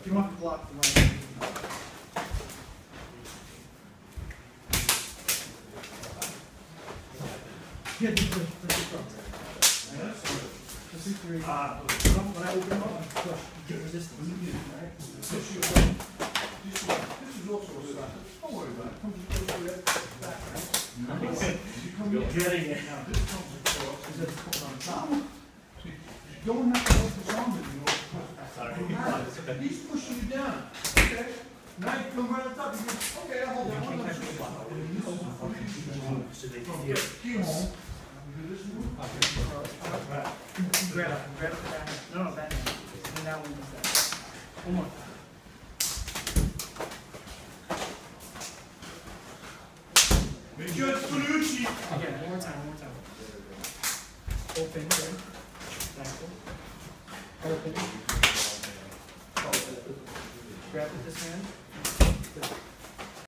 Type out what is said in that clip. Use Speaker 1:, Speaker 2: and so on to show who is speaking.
Speaker 1: If you want to block the line. Yeah, just push, push it from. Just see three.
Speaker 2: Ah,
Speaker 1: When I open up, I push, get resistance, right?
Speaker 3: This is this is also a sign. Don't worry about it. Come just go through that back, right? You come
Speaker 2: you're getting it.
Speaker 3: now this comes across.
Speaker 1: Is it on top?
Speaker 3: You don't have to hold this on, you know.
Speaker 2: Sorry.
Speaker 3: He's pushing you down, okay? Now you come right on top, you go, okay, I'll hold that one. let's just-
Speaker 2: So they can hear.
Speaker 3: key home,
Speaker 1: grab it, grab it back, no, no, back, and that one is that. One more time.
Speaker 3: Judge Panucci.
Speaker 1: Again, one more time, one more time. Open, good. Back Open. Grab with this hand.